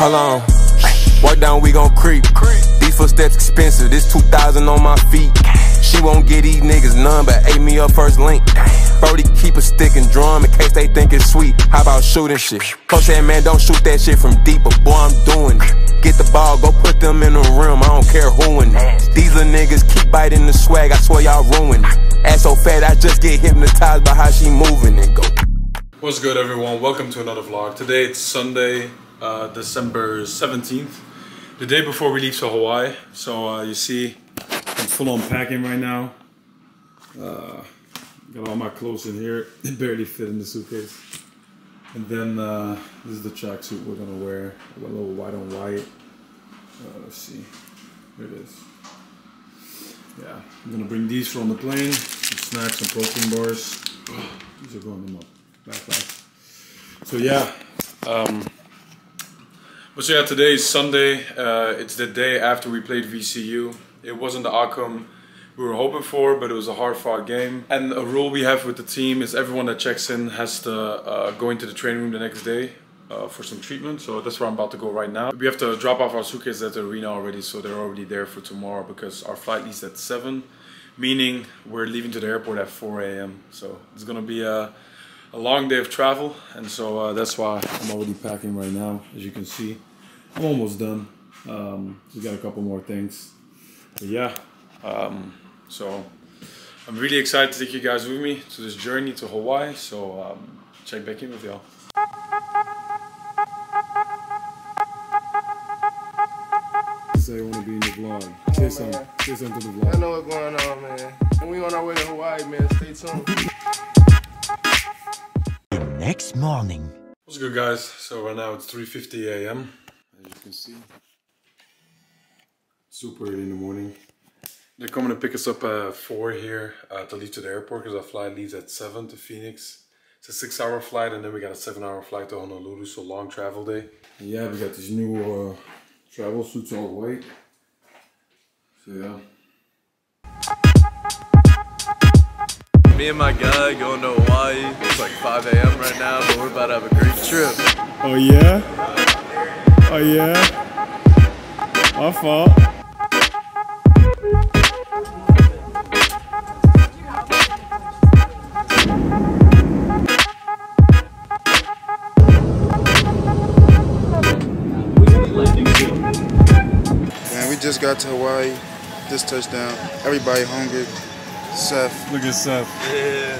Hold on. Walk down, we gon' creep. These footsteps expensive. This 2000 on my feet. She won't get these niggas none, but ate me up first link. Brody keep a stick and drum in case they think it's sweet. How about shooting shit? Coach said, man, don't shoot that shit from deep, but boy, I'm doing it. Get the ball, go put them in the rim. I don't care who in it. These little niggas keep biting the swag. I swear y'all ruin it. Ass so fat, I just get hypnotized by how she moving it. Go. What's good, everyone? Welcome to another vlog. Today it's Sunday, uh, December 17th, the day before we leave to Hawaii. So uh, you see, I'm full on packing right now. Uh, got all my clothes in here. Barely fit in the suitcase. And then uh, this is the tracksuit we're gonna wear. A little white on white. Uh, let's see. Here it is. Yeah, I'm gonna bring these from the plane. Some snacks, some protein bars. These are going in my backpack. So yeah. Um, but so yeah, today is Sunday. Uh, it's the day after we played VCU. It wasn't the outcome we were hoping for, but it was a hard fought game. And a rule we have with the team is everyone that checks in has to uh, go into the training room the next day uh, for some treatment. So that's where I'm about to go right now. We have to drop off our suitcases at the arena already, so they're already there for tomorrow because our flight leaves at 7, meaning we're leaving to the airport at 4 a.m. So it's gonna be a, a long day of travel, and so uh, that's why I'm already packing right now. As you can see, I'm almost done. Um, we got a couple more things, but yeah. Um, so I'm really excited to take you guys with me to this journey to Hawaii. So um, check back in with y'all. Say I want to be in the vlog. Say something. Say something to the vlog. I know what's going on, man. And we on our way to Hawaii, man. Stay tuned. Next morning. What's good, guys? So right now it's 3:50 a.m. As you can see, super early in the morning. They're coming to pick us up at four here uh, to leave to the airport because our flight leaves at seven to Phoenix. It's a six-hour flight, and then we got a seven-hour flight to Honolulu, so long travel day. Yeah, we got these new uh, travel suits all white. So yeah. Me and my guy going to Hawaii. It's like 5 a.m. right now, but we're about to have a great trip. Oh yeah? Oh yeah? My fault. Man, we just got to Hawaii. This touchdown. Everybody hungry. Seth. Look at Seth. Yeah,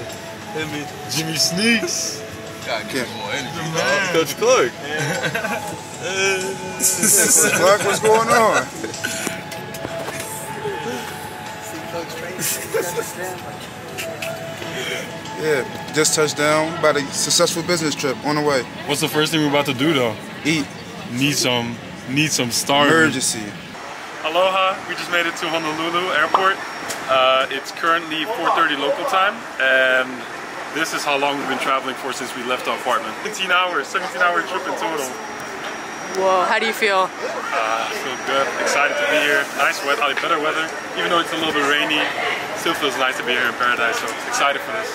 hit me. Jimmy Sneaks. Gotta get get some more energy. dog. Coach Clark. Clark, what's going on? Yeah, just touched down. About a successful business trip on the way. What's the first thing we're about to do though? Eat. Need some, need some star. Emergency. Aloha, we just made it to Honolulu Airport. Uh, it's currently 4.30 local time and this is how long we've been traveling for since we left our apartment. 17 hours, 17 hour trip in total. Whoa, how do you feel? Uh, I feel good, excited to be here. Nice weather, better weather. Even though it's a little bit rainy, still feels nice to be here in paradise, so excited for this.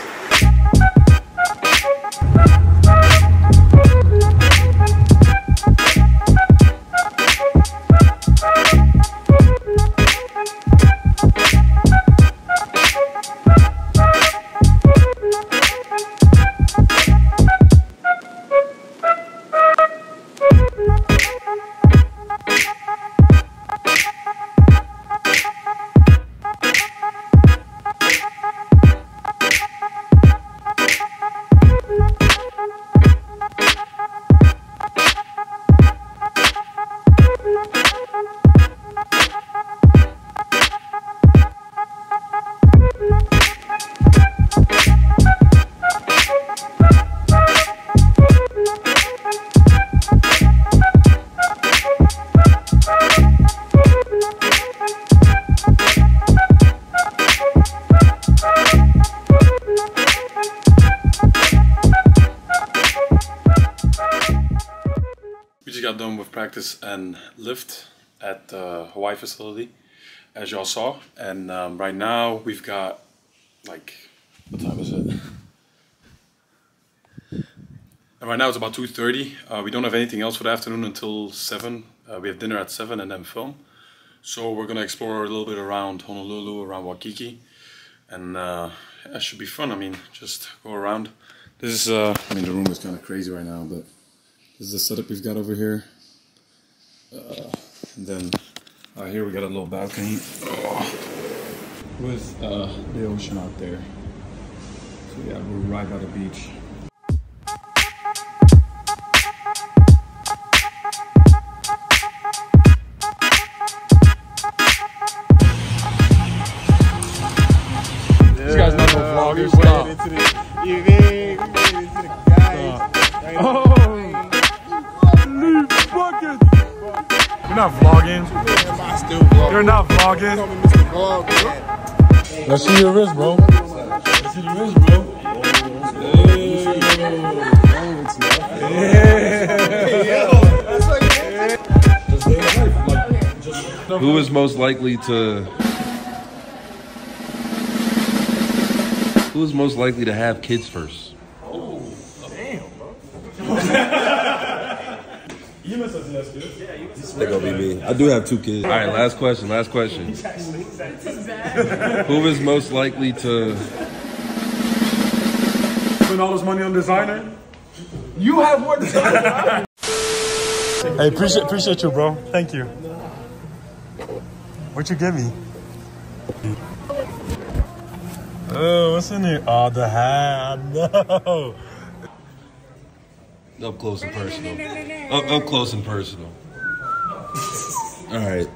Got done with practice and lift at the Hawaii facility, as y'all saw. And um, right now we've got like, what time is it? And right now it's about 2.30. Uh, we don't have anything else for the afternoon until 7. Uh, we have dinner at 7 and then film. So we're gonna explore a little bit around Honolulu, around Waikiki. And uh, it should be fun. I mean, just go around. This is, uh, I mean, the room is kind of crazy right now, but is the setup we've got over here. Uh, and then uh, here we got a little balcony with uh, the ocean out there. So yeah, we're right by the beach. These guys not no vloggers. Stop. You're not vlogging. Vlog. You're not vlogging. Call me Mr. Vlog. Let's see your wrist, bro. Let's see the wrist, bro. Who is most likely to? Who is most likely to have kids first? They're gonna be me. I do have two kids. All right, last question. Last question. Who is most likely to? Spend all this money on designer? You have more design. Hey, appreciate appreciate you, bro. Thank you. What you give me? Oh, what's in here? Oh, the hat. No. Up close and personal. Up, up close and personal. All right.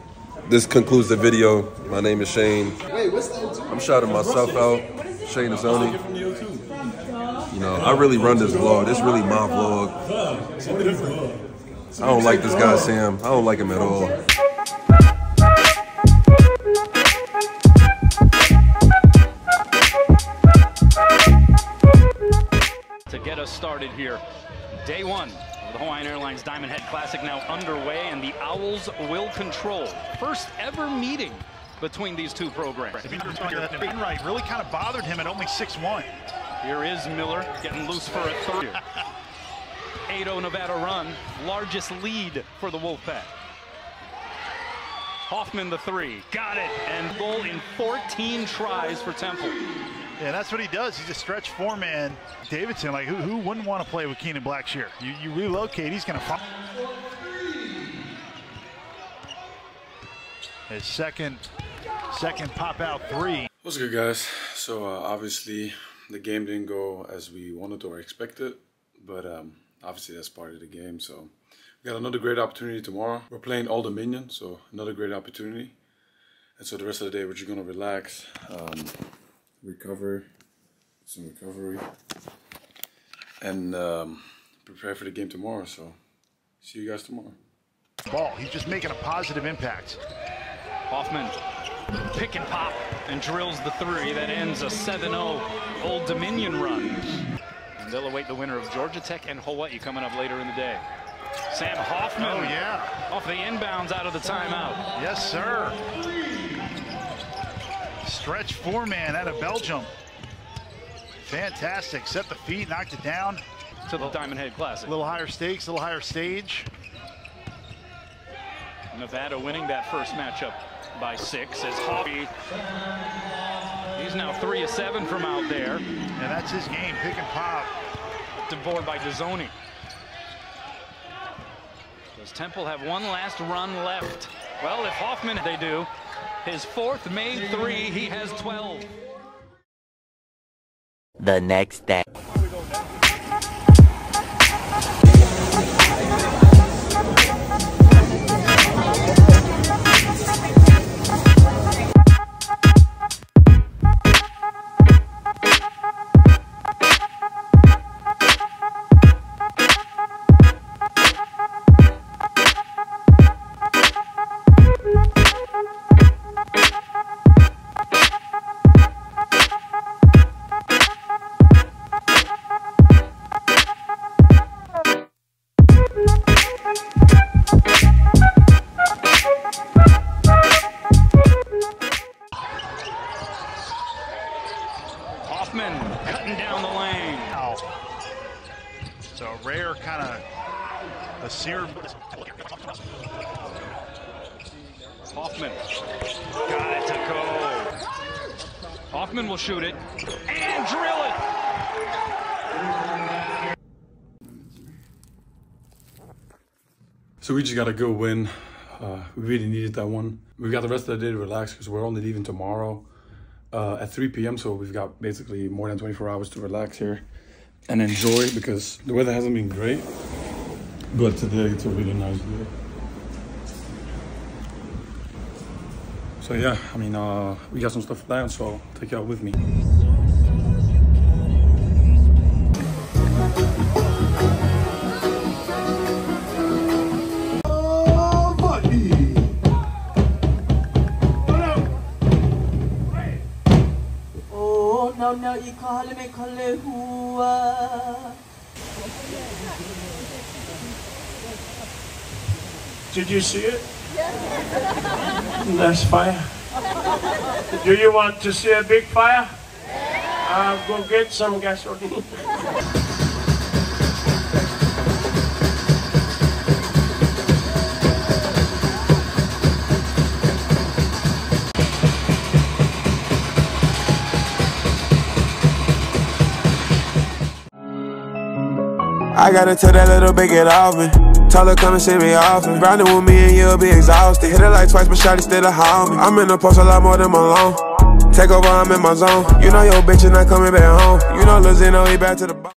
This concludes the video. My name is Shane. I'm shouting myself out. Shane is only. You know, I really run this vlog. This really my vlog. I don't like this guy Sam. I don't like him at all. to get us started here. Day one of the Hawaiian Airlines Diamond Head Classic now underway, and the Owls will control. First ever meeting between these two programs. Right, really kind of bothered him at only 6-1. Here is Miller getting loose for a third. 8-0 Nevada run, largest lead for the Wolfpack. Hofman the three, got it, and goal in 14 tries for Temple. Yeah, that's what he does. He's a stretch four man. Davidson, like who, who wouldn't want to play with Kenan Blackshear? You you relocate, he's going to his second second pop out three. What's good, guys? So uh, obviously the game didn't go as we wanted or expected, but um, obviously that's part of the game. So we got another great opportunity tomorrow. We're playing Old Dominion, so another great opportunity. And so the rest of the day we're just gonna relax, um, recover, some recovery, and um, prepare for the game tomorrow. So see you guys tomorrow. Ball. He's just making a positive impact. Hofman, pick and pop, and drills the three. That ends a 7-0 Old Dominion run. And they'll await the winner of Georgia Tech and Hawaii coming up later in the day. Sam Hofman. Oh, yeah. Off the inbounds out of the timeout. Yes, sir. Stretch four man out of Belgium. Fantastic. Set the feet, knocked it down. To the Diamond Head Classic. A little higher stakes, a little higher stage. Nevada winning that first matchup by six as Hoppy. He's now three of seven from out there. And that's his game, pick and pop. Devoured by Dezonie. Does Temple have one last run left? Well, if Hofman, they do. His fourth made three, he has 12. The next day. Cutting down the lane. So a rare kind of a serum. Hofman got it to go. Hofman will shoot it and drill it. So we just got a good win. Uh, we really needed that one. We've got the rest of the day to relax because we're only leaving tomorrow uh, at 3 p.m. So we've got basically more than 24 hours to relax here and enjoy because the weather hasn't been great. But today it's a really nice day. So yeah, I mean, uh, we got some stuff planned, so take out with me. You call me call Did you see it? That's fire. Do you want to see a big fire? Uh, go get some gasoline. I gotta tell that little bitch get off me. Tell her come and see me often. Grinding with me and you'll be exhausted. Hit it like twice, but shawty still a me. I'm in the post a lot more than Malone. Take over, I'm in my zone. You know your bitch is not coming back home. You know Lil Zeno, he back to the